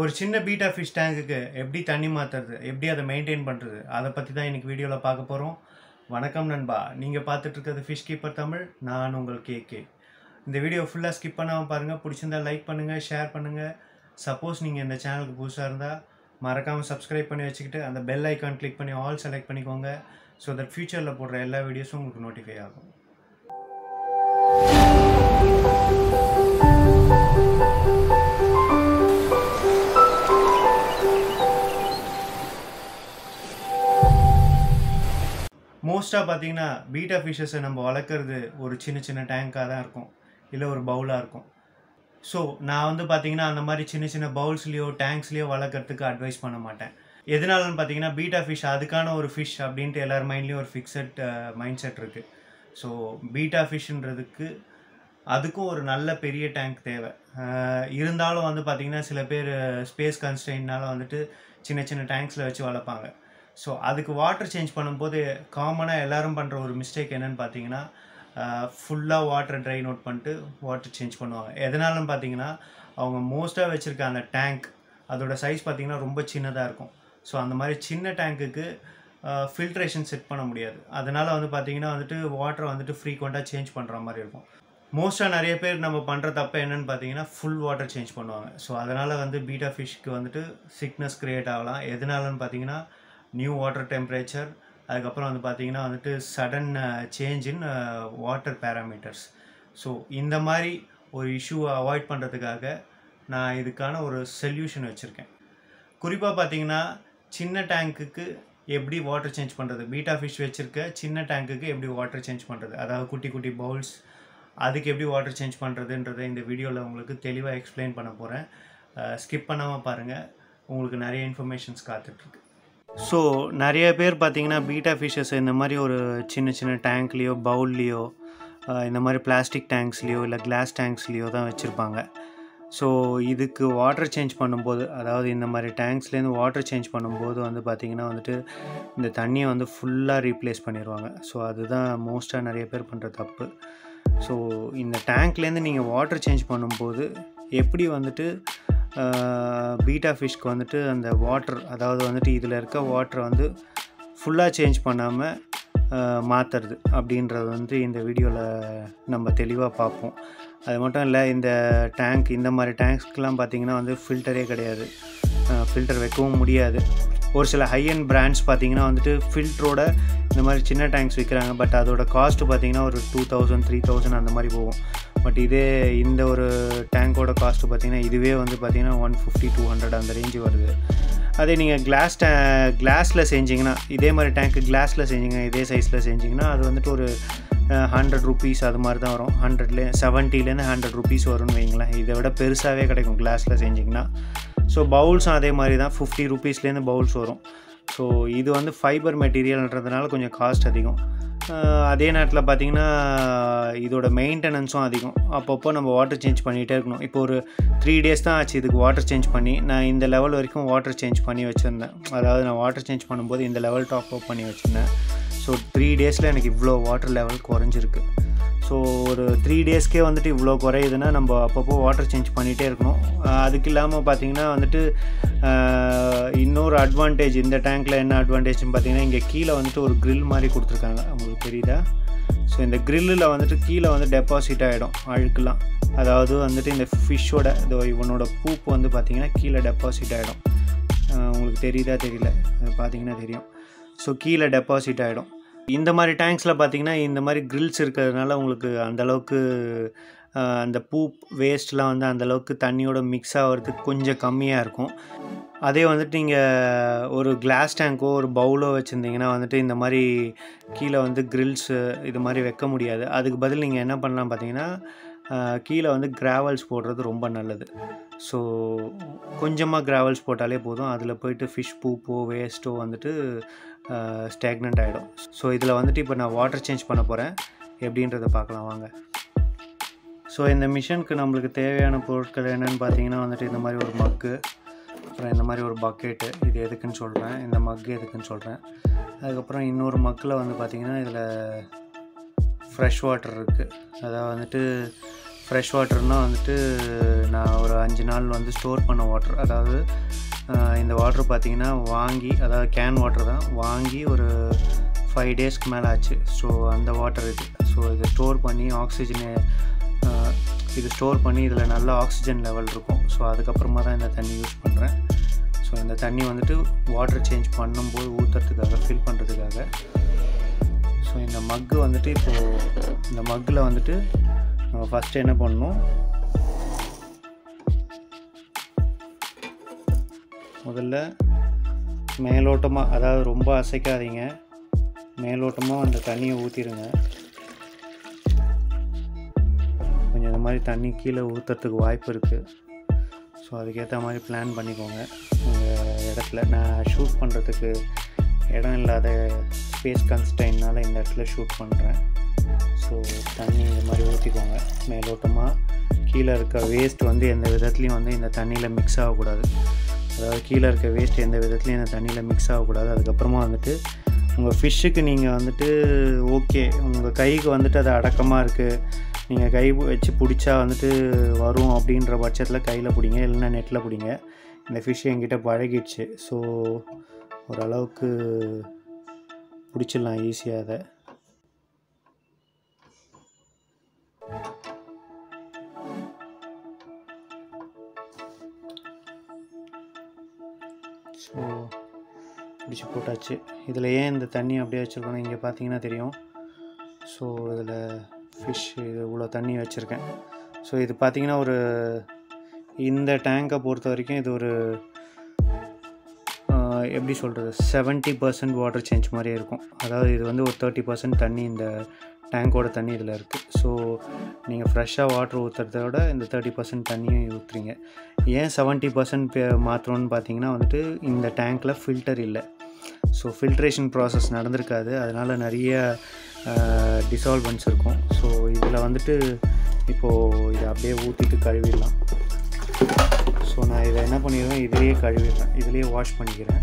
ஒரு சின்ன beta fish டேங்குக்கு எப்படி தண்ணி மாற்றுறது எப்படி அதை மெயின்டைன் பண்ணுறது அதை பற்றி தான் இன்றைக்கி வீடியோவில் பார்க்க போகிறோம் வணக்கம் நண்பா. நீங்கள் பார்த்துட்ருக்கிறது ஃபிஷ் கீப்பர் தமிழ். நான் உங்கள் கே கே இந்த வீடியோ ஃபுல்லாக ஸ்கிப் பண்ணாமல் பாருங்கள் பிடிச்சிருந்தா லைக் பண்ணுங்கள் ஷேர் பண்ணுங்கள் சப்போஸ் நீங்கள் இந்த சேனலுக்கு புதுசாக இருந்தால் மறக்காமல் சப்ஸ்கிரைப் பண்ணி வச்சுக்கிட்டு அந்த பெல் ஐக்கான் கிளிக் பண்ணி ஆல் செலக்ட் பண்ணிக்கோங்க. ஸோ தட் ஃப்யூச்சரில் போடுற எல்லா வீடியோஸும் உங்களுக்கு நோட்டிஃபை ஆகும். மோஸ்ட்டாக பார்த்தீங்கன்னா பீட்டா ஃபிஷஸை நம்ம வளர்க்குறது ஒரு சின்ன சின்ன டேங்காக தான் இருக்கும். இல்லை ஒரு பவுலாக இருக்கும். ஸோ நான் வந்து பார்த்தீங்கன்னா அந்த மாதிரி சின்ன சின்ன பவுல்ஸ்லேயோ டேங்க்ஸ்லேயோ வளர்க்குறதுக்கு அட்வைஸ் பண்ண மாட்டேன். எதனாலன்னு பார்த்தீங்கன்னா பீட்டா ஃபிஷ் அதுக்கான ஒரு ஃபிஷ் அப்படின்ட்டு எல்லார் மைண்ட்லேயும் ஒரு ஃபிக்ஸட் மைண்ட் செட் இருக்குது ஸோ பீட்டா ஃபிஷ்ன்றதுக்கு அதுக்கும் ஒரு நல்ல பெரிய டேங்க் தேவை. இருந்தாலும் வந்து பார்த்திங்கன்னா சில பேர் ஸ்பேஸ் கன்ஸ்டெயின்னால வந்துட்டு சின்ன சின்ன டேங்க்ஸில் வச்சு வளர்ப்பாங்க. ஸோ அதுக்கு வாட்டர் சேஞ்ச் பண்ணும்போது காமனாக எல்லோரும் பண்ணுற ஒரு மிஸ்டேக் என்னன்னு பார்த்தீங்கன்னா ஃபுல்லாக வாட்டர் ட்ரைன் அவுட் பண்ணிட்டு வாட்டர் சேஞ்ச் பண்ணுவாங்க. எதனாலன்னு பார்த்தீங்கன்னா அவங்க மோஸ்ட்டாக வச்சுருக்க அந்த டேங்க் அதோட சைஸ் பார்த்தீங்கன்னா ரொம்ப சின்னதாக இருக்கும். ஸோ அந்த மாதிரி சின்ன டேங்க்குக்கு ஃபில்ட்ரேஷன் செட் பண்ண முடியாது. அதனால் வந்து பார்த்திங்கன்னா வந்துட்டு வாட்டரை வந்துட்டு ஃப்ரீக்வெண்ட்டாக சேஞ்ச் பண்ணுற மாதிரி இருக்கும். மோஸ்ட்டாக நிறைய பேர் நம்ம பண்ணுற தப்பு என்னென்னு பார்த்தீங்கன்னா ஃபுல் வாட்டர் சேஞ்ச் பண்ணுவாங்க. ஸோ அதனால் வந்து பீட்டா ஃபிஷ்க்கு வந்துட்டு சிக்னஸ் க்ரியேட் ஆகலாம். எதனாலன்னு பார்த்தீங்கன்னா நியூ வாட்டர் டெம்பரேச்சர் அதுக்கப்புறம் வந்து பார்த்திங்கன்னா வந்துட்டு sudden change in water parameters so இந்த மாதிரி ஒரு இஷ்யூவை அவாய்ட் பண்ணுறதுக்காக நான் இதுக்கான ஒரு சொல்யூஷன் வச்சுருக்கேன். குறிப்பாக பார்த்தீங்கன்னா சின்ன டேங்க்குக்கு எப்படி வாட்டர் சேஞ்ச் பண்ணுறது பீட்டா ஃபிஷ் வச்சுருக்க சின்ன டேங்க்குக்கு எப்படி வாட்டர் சேஞ்ச் பண்ணுறது அதாவது குட்டி குட்டி பவுல்ஸ் அதுக்கு எப்படி வாட்டர் சேஞ்ச் பண்ணுறதுன்றதை இந்த வீடியோவில் உங்களுக்கு தெளிவாக எக்ஸ்பிளைன் பண்ண போகிறேன் ஸ்கிப் பண்ணாமல் பாருங்கள் உங்களுக்கு நிறைய இன்ஃபர்மேஷன்ஸ் காத்துட்ருக்கு ஸோ நிறைய பேர் பார்த்தீங்கன்னா பீட்டா ஃபிஷஸ் இந்த மாதிரி ஒரு சின்ன சின்ன டேங்க்லேயோ பவுல்லையோ இந்த மாதிரி பிளாஸ்டிக் டேங்க்ஸ்லேயோ இல்லை கிளாஸ் டேங்க்ஸ்லேயோ தான் வச்சுருப்பாங்க. ஸோ இதுக்கு வாட்டர் சேஞ்ச் பண்ணும்போது அதாவது இந்த மாதிரி டேங்க்ஸ்லேருந்து வாட்டர் சேஞ்ச் பண்ணும்போது வந்து பார்த்திங்கன்னா வந்துட்டு இந்த தண்ணியை வந்து ஃபுல்லாக ரீப்ளேஸ் பண்ணிடுவாங்க ஸோ அதுதான் மோஸ்ட்டாக நிறைய பேர் பண்ணுற தப்பு. ஸோ இந்த டேங்க்லேருந்து நீங்கள் வாட்டர் சேஞ்ச் பண்ணும்போது எப்படி வந்துட்டு பீட்டா ஃபிஷ்க்கு வந்துட்டு அந்த வாட்டர் அதாவது வந்துட்டு இதில் இருக்க வாட்டரை வந்து ஃபுல்லாக சேஞ்ச் பண்ணாமல் மாற்றுறது அப்படின்றது வந்து இந்த வீடியோவில் நம்ம தெளிவாக பார்ப்போம். அது மட்டும் இல்லை இந்த டேங்க் இந்த மாதிரி டேங்க்ஸ்க்கெலாம் பார்த்திங்கன்னா வந்து ஃபில்டரே கிடையாது. ஃபில்டர் வைக்கவும் முடியாது. ஒரு சில ஹை அண்ட் பிராண்ட்ஸ் பார்த்திங்கன்னா வந்துட்டு ஃபில்டரோட இந்த மாதிரி சின்ன டேங்க்ஸ் விற்கிறாங்க பட் அதோட காஸ்ட்டு பார்த்திங்கன்னா ஒரு டூ தௌசண்ட் த்ரீ தௌசண்ட் அந்த மாதிரி போகும். பட் இதே இந்த ஒரு டேங்கோட காஸ்ட்டு பார்த்திங்கன்னா இதுவே வந்து பார்த்திங்கன்னா ஒன் ஃபிஃப்டி டூ ஹண்ட்ரட் அந்த ரேஞ்சு வருது. அதே நீங்கள் கிளாஸ் டே கிளாஸில் செஞ்சிங்கன்னா இதே மாதிரி டேங்க்கு கிளாஸில் செஞ்சிங்க இதே சைஸில் செஞ்சிங்கன்னா அது வந்துட்டு ஒரு ஹண்ட்ரட் ருபீஸ் அது மாதிரி தான் வரும். ஹண்ட்ரட்லே செவன்ட்டிலேருந்து ஹண்ட்ரட் ருபீஸ் வரும்னு வைங்களேன். இதை விட பெருசாகவே கிடைக்கும் கிளாஸில் செஞ்சிங்கன்னா. ஸோ பவுல்ஸும் அதே மாதிரி தான். ஃபிஃப்டி ருபீஸ்லேருந்து பவுல்ஸ் வரும். ஸோ இது வந்து ஃபைபர் மெட்டீரியல்ன்றதுனால கொஞ்சம் காஸ்ட் அதிகம். அதே நேரத்தில் பார்த்திங்கன்னா இதோட மெயின்டெனன்ஸும் அதிகம். அப்பப்போ நம்ம வாட்டர் சேஞ்ச் பண்ணிகிட்டே இருக்கணும். இப்போ ஒரு த்ரீ டேஸ் தான் ஆச்சு இதுக்கு வாட்டர் சேஞ்ச் பண்ணி. நான் இந்த லெவல் வரைக்கும் வாட்டர் சேஞ்ச் பண்ணி வச்சுருந்தேன். அதாவது நான் வாட்டர் சேஞ்ச் பண்ணும்போது இந்த லெவல் டாப் அப் பண்ணி வச்சுருந்தேன். ஸோ த்ரீ டேஸில் எனக்கு இவ்வளோ வாட்டர் லெவல் குறைஞ்சிருக்கு. ஸோ ஒரு த்ரீ டேஸ்க்கே வந்துட்டு இவ்வளோ குறையுதுன்னா நம்ம அப்பப்போ வாட்டர் சேஞ்ச் பண்ணிகிட்டே இருக்கணும். அதுக்கு இல்லாமல் பார்த்திங்கன்னா வந்துட்டு இன்னொரு அட்வான்டேஜ் இந்த டேங்க்கில் என்ன அட்வான்டேஜ்னு பார்த்தீங்கன்னா இங்கே கீழே வந்துட்டு ஒரு க்ரில் மாதிரி கொடுத்துருக்காங்க. உங்களுக்கு தெரியுதா? ஸோ இந்த க்ரில்லில் வந்துட்டு கீழே வந்து டெபாசிட் ஆகிடும் அழுக்கெலாம். அதாவது வந்துட்டு இந்த ஃபிஷ்ஷோட இதோ இவனோட பூப்பு வந்து பார்த்திங்கன்னா கீழே டெபாசிட் ஆகிடும் உங்களுக்கு தெரியுதா தெரியல? அது பார்த்தீங்கன்னா தெரியும். ஸோ கீழே டெபாசிட் ஆகிடும் இந்த மாதிரி டேங்க்ஸில் பார்த்தீங்கன்னா இந்த மாதிரி க்ரில்ஸ் இருக்கிறதுனால உங்களுக்கு அந்தளவுக்கு அந்த பூ வேஸ்ட்லாம் வந்து அந்தளவுக்கு தண்ணியோட மிக்ஸ் ஆகிறதுக்கு கொஞ்சம் கம்மியாக இருக்கும். அதே வந்துட்டு நீங்கள் ஒரு கிளாஸ் டேங்க்கோ ஒரு பவுலோ வச்சுருந்தீங்கன்னா வந்துட்டு இந்த மாதிரி கீழே வந்து க்ரில்ஸு இது மாதிரி வைக்க முடியாது. அதுக்கு பதில் நீங்கள் என்ன பண்ணலாம் பார்த்தீங்கன்னா கீழே வந்து கிராவல்ஸ் போடுறது ரொம்ப நல்லது. ஸோ கொஞ்சமாக கிராவல்ஸ் போட்டாலே போதும். அதில் போயிட்டு ஃபிஷ் பூப்போ வேஸ்ட்டோ வந்துட்டு ஸ்டாக்னண்ட் ஆகிடும் ஸோ இதில் வந்துட்டு இப்போ நான் வாட்டர் சேஞ்ச் பண்ண போகிறேன் எப்படின்றத பார்க்கலாம் வாங்க. ஸோ இந்த மிஷினுக்கு நம்மளுக்கு தேவையான பொருட்கள் என்னென்னு பார்த்தீங்கன்னா வந்துட்டு இந்த மாதிரி ஒரு மக்கு அப்புறம் இந்த மாதிரி ஒரு பக்கெட்டு இது எதுக்குன்னு சொல்கிறேன் இந்த மக்கு எதுக்குன்னு சொல்கிறேன் அதுக்கப்புறம் இன்னொரு மக்கில் வந்து பார்த்திங்கன்னா இதில் ஃப்ரெஷ் வாட்டர் இருக்குது அதாவது வந்துட்டு ஃப்ரெஷ் வாட்டர்னால் வந்துட்டு அஞ்சு நாள் வந்து ஸ்டோர் பண்ண வாட்டர் அதாவது இந்த வாட்டர் பார்த்தீங்கன்னா வாங்கி அதாவது கேன் வாட்டர் தான் வாங்கி ஒரு ஃபைவ் டேஸ்க்கு மேலே ஆச்சு. ஸோ அந்த வாட்டர் இது. ஸோ இதை ஸ்டோர் பண்ணி ஆக்சிஜனு இது ஸ்டோர் பண்ணி இதில் நல்ல ஆக்சிஜன் லெவல் இருக்கும். ஸோ அதுக்கப்புறமா தான் இந்த தண்ணி யூஸ் பண்ணுறேன் ஸோ இந்த தண்ணி வந்துட்டு வாட்டர் சேஞ்ச் பண்ணும்போது ஊற்றுறதுக்காக ஃபில் பண்ணுறதுக்காக ஸோ இந்த மக்கு வந்துட்டு இப்போது இந்த மக்கில் வந்துட்டு நம்ம ஃபஸ்ட்டு என்ன பண்ணணும்? முதல்ல மேலோட்டமாக அதாவது ரொம்ப அசைக்காதீங்க. மேலோட்டமாக அந்த தண்ணியை ஊற்றிடுங்க கொஞ்சம் இந்த மாதிரி தண்ணி கீழே ஊற்றுறதுக்கு வாய்ப்பு இருக்குது ஸோ அதுக்கேற்ற மாதிரி பிளான் பண்ணிக்கோங்க. உங்கள் இடத்துல நான் ஷூட் பண்ணுறதுக்கு இடம் இல்லாத ஸ்பேஸ் கன்ஸ்டைன்னால இந்த இடத்துல ஷூட் பண்ணுறேன் ஸோ தண்ணி இந்த மாதிரி ஊற்றிக்கோங்க மேலோட்டமாக கீழே இருக்க வேஸ்ட் வந்து எந்த விதத்துலையும் வந்து இந்த தண்ணியில் மிக்ஸ் ஆகக்கூடாது. அதாவது கீழே இருக்க வேஸ்ட் எந்த விதத்துலையும் அந்த தண்ணியில் மிக்ஸ் ஆகக்கூடாது. அதுக்கப்புறமா வந்துட்டு உங்கள் ஃபிஷ்ஷுக்கு நீங்கள் வந்துட்டு ஓகே உங்கள் கைக்கு வந்துட்டு அது அடக்கமாக இருக்குது நீங்கள் கை வச்சு பிடிச்சா வந்துட்டு வரும் அப்படின்ற பட்சத்தில் கையில் பிடிங்க. இல்லைன்னா நெட்டில் பிடிங்க. இந்த ஃபிஷ் என்கிட்ட பழகிடுச்சு. ஸோ ஓரளவுக்கு பிடிச்சிடலாம் ஈஸியாக அதை. ஸோ பிடிச்சி போட்டாச்சு. இதில் ஏன் இந்த தண்ணி அப்படியே வச்சுருக்கோன்னு இங்கே பார்த்தீங்கன்னா தெரியும். ஸோ இதில் ஃபிஷ் இது இவ்வளோ தண்ணி வச்சுருக்கேன். ஸோ இது பார்த்தீங்கன்னா ஒரு இந்த டேங்கை பொறுத்த வரைக்கும் இது ஒரு எப்படி சொல்கிறது செவன்ட்டி பர்சன்ட் வாட்டர் சேஞ்ச் மாதிரியே இருக்கும். அதாவது இது வந்து ஒரு தேர்ட்டி பர்சன்ட் தண்ணி இந்த டேங்கோட தண்ணி இதில் இருக்குது ஸோ நீங்கள் ஃப்ரெஷ்ஷாக வாட்டர் ஊற்றுறத விட இந்த தேர்ட்டி பர்சன்ட் தண்ணியும் ஊற்றுறீங்க ஏன் செவன்ட்டி பர்சன்ட் மாற்றுறோன்னு பார்த்தீங்கன்னா வந்துட்டு இந்த டேங்க்கில் ஃபில்டர் இல்லை. ஸோ ஃபில்ட்ரேஷன் ப்ராசஸ் நடந்திருக்காது. அதனால் நிறைய டிசால்வன்ஸ் இருக்கும். ஸோ இதில் வந்துட்டு இப்போது இதை அப்படியே ஊற்றிட்டு கழுவிடலாம். ஸோ நான் இதை என்ன பண்ணிடுவேன் இதுலேயே கழுவிடுறேன். இதுலேயே வாஷ் பண்ணிக்கிறேன்.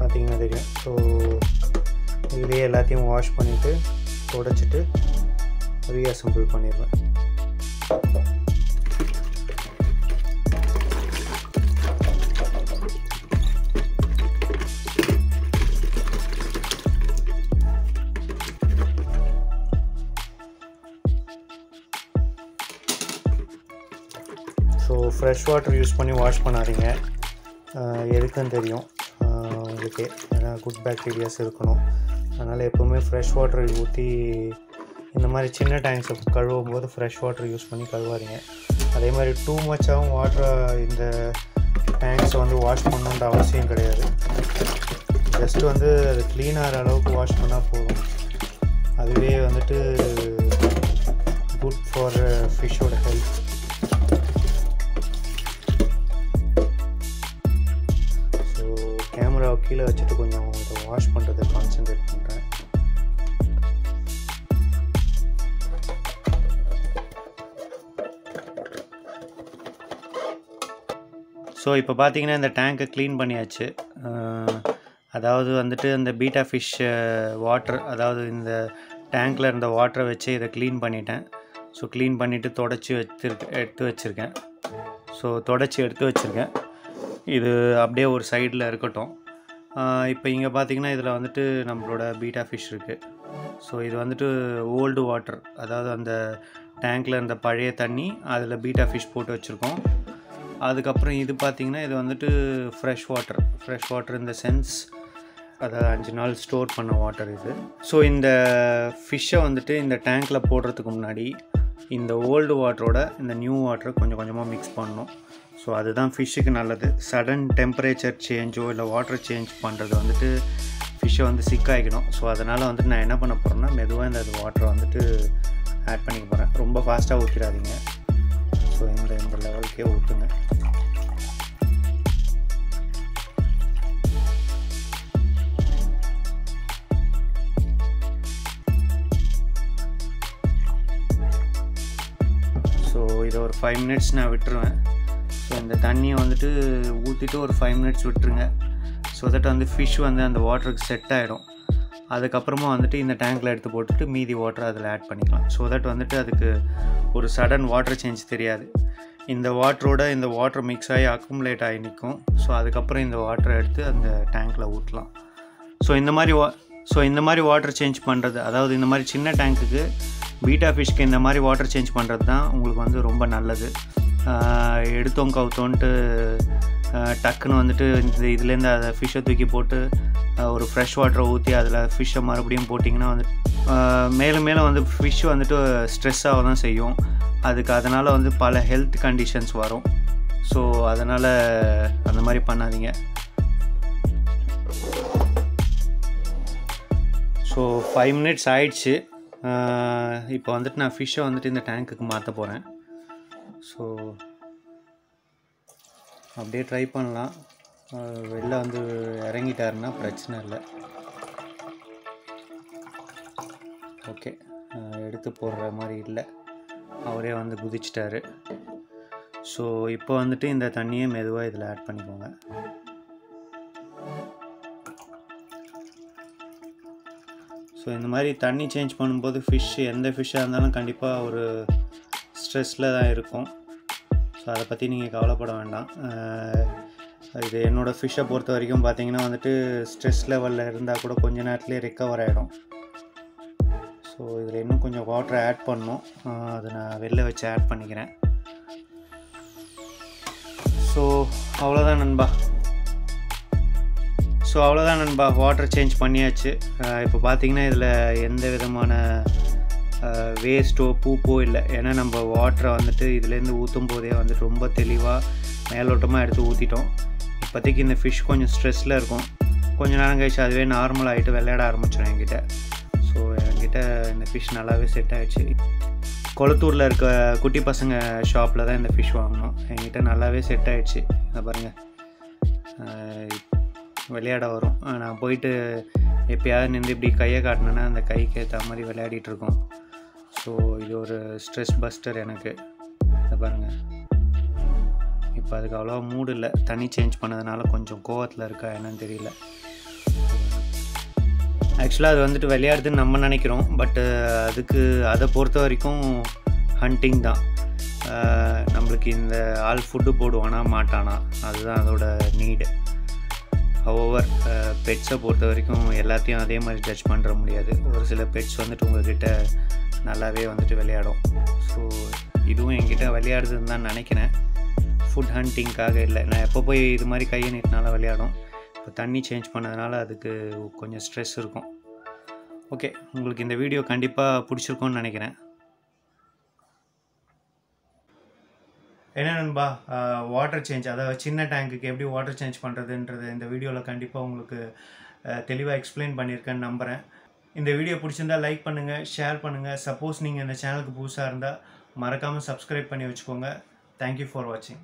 பார்த்தீங்கன்னா தெரியும். ஸோ இதுலேயே எல்லாத்தையும் வாஷ் பண்ணிவிட்டு தொடச்சிட்டு ரீஅசம்பிள் பண்ணிடுவேன் ஸோ ஃப்ரெஷ் வாட்டர் யூஸ் பண்ணி வாஷ் பண்ணாதீங்க. ஆஹ் எதுக்குன்னு தெரியும். ஆஹ் உங்களுக்கு ஏன்னா குட் பேக்டீரியாஸ் இருக்கணும். அதனால் எப்போவுமே ஃப்ரெஷ் வாட்டர் ஊற்றி இந்த மாதிரி சின்ன டேங்க்ஸை கழுவும் போது ஃப்ரெஷ் வாட்டர் யூஸ் பண்ணி கழுவாதீங்க. அதே மாதிரி டூ மச்சாகவும் வாட்டரை இந்த டேங்க்ஸை வந்து வாஷ் பண்ணணுன்ற அவசியம் கிடையாது. ஜஸ்ட்டு வந்து அது க்ளீன் ஆகிற அளவுக்கு வாஷ் பண்ணால் போதும். அதுவே வந்துட்டு குட் ஃபார் ஃபிஷ்ஷோட ஹெல்த் கேமராவை கீழே வச்சுட்டு கொஞ்சம் இதை வாஷ் பண்ணுறதை கான்சென்ட்ரேட் பண்ணுறேன் ஸோ இப்போ பார்த்தீங்கன்னா இந்த டேங்கை க்ளீன் பண்ணியாச்சு. அதாவது வந்துட்டு அந்த பீட்டா ஃபிஷ் வாட்டர் அதாவது இந்த டேங்க்கில் இருந்த வாட்டரை வச்சு இதை க்ளீன் பண்ணிட்டேன். ஸோ க்ளீன் பண்ணிவிட்டு தொடச்சி வச்சிருக்க எடுத்து வச்சுருக்கேன். ஸோ தொடச்சி எடுத்து வச்சுருக்கேன். இது அப்படியே ஒரு சைடில் இருக்கட்டும். இப்போ இங்கே பார்த்தீங்கன்னா இதில் வந்துட்டு நம்மளோட பீட்டா ஃபிஷ் இருக்குது ஸோ இது வந்துட்டு ஓல்டு வாட்டர். அதாவது அந்த டேங்க்கில் இருந்த பழைய தண்ணி அதில் பீட்டா ஃபிஷ் போட்டு வச்சுருக்கோம். அதுக்கப்புறம் இது பார்த்திங்கன்னா இது வந்துட்டு ஃப்ரெஷ் வாட்டர் ஃப்ரெஷ் வாட்டர் இந்த சென்ஸ் அதாவது அஞ்சு நாள் ஸ்டோர் பண்ண வாட்டர் இது. ஸோ இந்த ஃபிஷ்ஷை வந்துட்டு இந்த டேங்க்கில் போடுறதுக்கு முன்னாடி இந்த ஓல்டு வாட்டரோட இந்த நியூ வாட்டரை கொஞ்சம் கொஞ்சமாக மிக்ஸ் பண்ணணும். ஸோ அதுதான் ஃபிஷ்ஷுக்கு நல்லது. சடன் டெம்பரேச்சர் சேஞ்சோ இல்லை வாட்டர் சேஞ்ச் பண்ணுறது வந்துட்டு ஃபிஷ்ஷை வந்து சிக்காகிக்கணும் ஸோ அதனால் வந்துட்டு நான் என்ன பண்ண போகிறேன்னா மெதுவாக இந்த வாட்டரை வந்துட்டு ஆட் பண்ணிக்க போகிறேன் ரொம்ப ஃபாஸ்ட்டாக ஊற்றிடாதீங்க ஸோ இந்த இந்த லெவலுக்கே ஊற்றுங்க ஸோ இதை ஒரு ஃபைவ் மினிட்ஸ் நான் விட்டுருவேன். ஸோ இந்த தண்ணியை வந்துட்டு ஊற்றிட்டு ஒரு ஃபைவ் மினிட்ஸ் விட்டுருங்க. ஸோ தட் வந்து ஃபிஷ் வந்து அந்த வாட்டருக்கு செட் ஆகிடும் அதுக்கப்புறமா வந்துட்டு இந்த டேங்க்கில் எடுத்து போட்டுட்டு மீதி வாட்டர் அதில் ஆட் பண்ணிக்கலாம். ஸோ தட் வந்துட்டு அதுக்கு ஒரு சடன் வாட்டர் சேஞ்ச் தெரியாது. இந்த வாட்டரோட இந்த வாட்டர் மிக்ஸ் ஆகி அக்குமுலேட் ஆகி நிற்கும். ஸோ அதுக்கப்புறம் இந்த வாட்டரை எடுத்து அந்த டேங்க்கில் ஊற்றலாம். ஸோ இந்த மாதிரி வா ஸோ இந்த மாதிரி வாட்டர் சேஞ்ச் பண்ணுறது அதாவது இந்த மாதிரி சின்ன டேங்க்குக்கு பீட்டா ஃபிஷ்க்கு இந்த மாதிரி வாட்டர் சேஞ்ச் பண்ணுறது தான் உங்களுக்கு வந்து ரொம்ப நல்லது. எடுத்தோம் கவுத்தோன்ட்டு டக்குன்னு வந்துட்டு இந்த இதுலேருந்து அதை ஃபிஷ்ஷை தூக்கி போட்டு ஒரு ஃப்ரெஷ் வாட்டரை ஊற்றி அதில் ஃபிஷ்ஷை மறுபடியும் போட்டிங்கன்னா வந்துட்டு மேலும் மேலும் வந்து ஃபிஷ் வந்துட்டு ஸ்ட்ரெஸ் ஆக தான் செய்யும். அதுக்கு அதனால் வந்து பல ஹெல்த் கண்டிஷன்ஸ் வரும். ஸோ அதனால் அந்த மாதிரி பண்ணாதீங்க. ஸோ ஃபைவ் மினிட்ஸ் ஆயிடுச்சு. இப்போ வந்துட்டு நான் ஃபிஷ்ஷை வந்துட்டு இந்த டேங்க்குக்கு மாற்ற போகிறேன் ஸோ அப்படியே ட்ரை பண்ணலாம். வெளில வந்து இறங்கிட்டாருன்னா பிரச்சனை இல்லை. ஓகே எடுத்து போடுற மாதிரி இல்லை. அவரே வந்து குதிச்சிட்டாரு. ஸோ இப்போ வந்துட்டு இந்த தண்ணியை மெதுவாக இதில் ஆட் பண்ணிக்கோங்க. ஸோ இந்த மாதிரி தண்ணி சேஞ்ச் பண்ணும்போது ஃபிஷ் எந்த ஃபிஷ்ஷாக இருந்தாலும் கண்டிப்பாக ஒரு ஸ்ட்ரெஸ்ஸில் தான் இருக்கும். ஸோ அதை பற்றி நீங்கள் கவலைப்பட வேண்டாம். இது என்னோடய ஃபிஷ்ஷை பொறுத்த வரைக்கும் பார்த்தீங்கன்னா வந்துட்டு ஸ்ட்ரெஸ் லெவலில் இருந்தால் கூட கொஞ்ச நேரத்துலேயே ரெக்கவர் ஆகிடும் ஸோ இதில் இன்னும் கொஞ்சம் வாட்டர் ஆட் பண்ணும். அதை நான் வெளில வச்சு ஆட் பண்ணிக்கிறேன். ஸோ அவ்வளோதான் நண்பா. ஸோ அவ்வளோதான் நண்பா. வாட்டர் சேஞ்ச் பண்ணியாச்சு. இப்போ பார்த்தீங்கன்னா இதில் எந்த விதமான வேஸ்ட்டோ பூப்போ இல்லை. ஏன்னா நம்ம வாட்டரை வந்துட்டு இதுலேருந்து ஊற்றும் போதே வந்துட்டு ரொம்ப தெளிவாக மேலோட்டமாக எடுத்து ஊற்றிட்டோம் இப்போதைக்கு இந்த ஃபிஷ் கொஞ்சம் ஸ்ட்ரெஸ்ஸில் இருக்கும். கொஞ்ச நேரம் கழிச்சு அதுவே நார்மல் ஆகிட்டு விளையாட ஆரம்பிச்சிடும் என்கிட்ட. ஸோ என்கிட்ட இந்த ஃபிஷ் நல்லாவே செட் ஆகிடுச்சு கொளத்தூரில் இருக்க குட்டி பசங்க ஷாப்பில் தான் இந்த ஃபிஷ் வாங்கினோம் என்கிட்ட நல்லாவே செட் ஆகிடுச்சு அதை பாருங்கள் விளையாட வரும். நான் போயிட்டு எப்பயாவது நின்று இப்படி கையை காட்டினேன்னா அந்த கைக்கு ஏற்ற மாதிரி விளையாடிட்டு இருக்கோம். ஸோ இது ஒரு ஸ்ட்ரெஸ் பஸ்டர் எனக்கு. இதை பாருங்கள் இப்போ அதுக்கு அவ்வளோவா மூடு இல்லை. தண்ணி சேஞ்ச் பண்ணதுனால கொஞ்சம் கோவத்தில் இருக்கா என்னன்னு தெரியல. ஆக்சுவலாக அது வந்துட்டு விளையாடுதுன்னு நம்ம நினைக்கிறோம். பட்டு அதுக்கு அதை பொறுத்த வரைக்கும் ஹண்டிங் தான். நம்மளுக்கு இந்த ஆள் ஃபுட்டு போடுவானா மாட்டானா அதுதான் அதோட நீடு ஓவர் பெட்ஸை பொறுத்த வரைக்கும் எல்லாத்தையும் அதே மாதிரி ஜட்ஜ் பண்ணுற முடியாது. ஒரு சில பெட்ஸ் வந்துட்டு உங்கள்கிட்ட நல்லாவே வந்துட்டு விளையாடும். ஸோ இதுவும் என்கிட்ட விளையாடுதுன்னு தான் நினைக்கிறேன். ஃபுட் ஹண்டிங்க்காக இல்லை. நான் எப்போ போய் இது மாதிரி கையை நீட்டினால விளையாடும். இப்போ தண்ணி சேஞ்ச் பண்ணதுனால அதுக்கு கொஞ்சம் ஸ்ட்ரெஸ் இருக்கும். ஓகே உங்களுக்கு இந்த வீடியோ கண்டிப்பாக பிடிச்சிருக்கும்னு நினைக்கிறேன். என்ன நண்பா? வாட்டர் சேஞ்ச் அதாவது சின்ன டேங்க்குக்கு எப்படி வாட்டர் சேஞ்ச் பண்ணுறதுன்றது இந்த வீடியோவில் கண்டிப்பாக உங்களுக்கு தெளிவாக எக்ஸ்பிளைன் பண்ணியிருக்கேன்னு நம்புகிறேன் இந்த வீடியோ பிடிச்சிருந்தா லைக் பண்ணுங்கள் ஷேர் பண்ணுங்கள் சப்போஸ் நீங்கள் இந்த சேனலுக்கு புதுசாக இருந்தால் மறக்காமல் சப்ஸ்கிரைப் பண்ணி வச்சுக்கோங்க. தேங்க்யூ ஃபார் வாட்சிங்